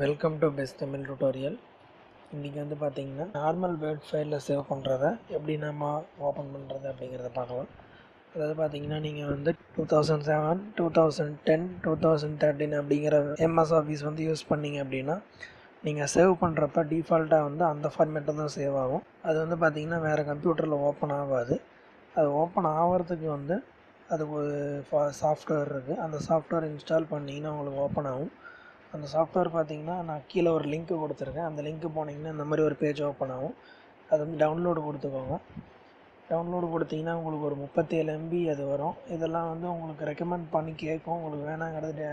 Welcome to best Tamil tutorial இன்றைக்கி வந்து பார்த்தீங்கன்னா நார்மல் வேர்ட் ஃபைலில் சேவ் பண்ணுறத எப்படி நம்ம ஓப்பன் பண்ணுறது அப்படிங்கிறத பார்க்கலாம். அதாவது பார்த்தீங்கன்னா நீங்கள் வந்து two thousand seven two thousand ten two thousand thirteen அப்படிங்கிற எம்எஸ் ஆஃபீஸ் வந்து யூஸ் பண்ணீங்க அப்படின்னா நீங்கள் சேவ் பண்ணுறப்ப டிஃபால்ட்டாக வந்து அந்த ஃபார்மேட்டில் தான் சேவ் ஆகும். அது வந்து பார்த்தீங்கன்னா வேறு கம்ப்யூட்டரில் ஓப்பன் ஆகாது. அது ஓப்பன் ஆகிறதுக்கு வந்து அது ஒரு சாஃப்ட்வேர் இருக்குது அந்த சாஃப்ட்வேர் இன்ஸ்டால் பண்ணிங்கன்னா உங்களுக்கு ஓப்பன் ஆகும். அந்த சாஃப்ட்வேர் பார்த்தீங்கன்னா நான் கீழே ஒரு லிங்க் கொடுத்துருக்கேன். அந்த லிங்க்கு போனீங்கன்னா இந்த மாதிரி ஒரு பேஜ் ஓப்பன் ஆகும். அது வந்து டவுன்லோடு கொடுத்துக்கோங்க. டவுன்லோடு கொடுத்தீங்கன்னா உங்களுக்கு ஒரு முப்பத்தேழு எம்பி அது வரும். இதெல்லாம் வந்து உங்களுக்கு ரெக்கமெண்ட் பண்ணி கேட்கும். உங்களுக்கு வேணாங்கிறது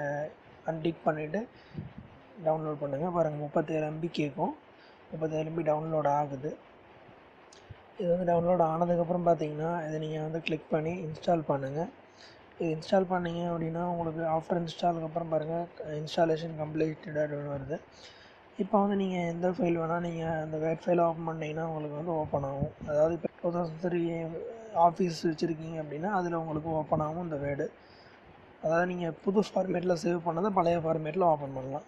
அன்டிக் பண்ணிவிட்டு டவுன்லோட் பண்ணுங்கள் பாருங்கள் முப்பத்தேழு எம்பி கேட்கும். முப்பத்தேழு எம்பி டவுன்லோட் ஆகுது. இது வந்து டவுன்லோட் ஆனதுக்கப்புறம் பார்த்தீங்கன்னா இதை நீங்கள் வந்து கிளிக் பண்ணி இன்ஸ்டால் பண்ணுங்கள் இது இன்ஸ்டால் பண்ணீங்க அப்படின்னா உங்களுக்கு ஆஃப்டர் இன்ஸ்டாலுக்கு அப்புறம் பாருங்கள் இன்ஸ்டாலேஷன் கம்ப்ளீட்டட் அப்படின்னு வருது. இப்போ வந்து நீங்கள் எந்த ஃபைல் வேணால் நீங்கள் அந்த வேட் ஃபைலை ஓப்பன் பண்ணிங்கன்னா உங்களுக்கு வந்து ஓப்பன் ஆகும். அதாவது இப்போ டூ தௌசண்ட் த்ரீ ஆஃபீஸ் வச்சுருக்கீங்க அப்படின்னா அதில் உங்களுக்கு ஓப்பன் ஆகும் இந்த வேர்டு அதாவது நீங்கள் புது ஃபார்மேட்டில் சேவ் பண்ணதை பழைய ஃபார்மேட்டில் ஓப்பன் பண்ணலாம்.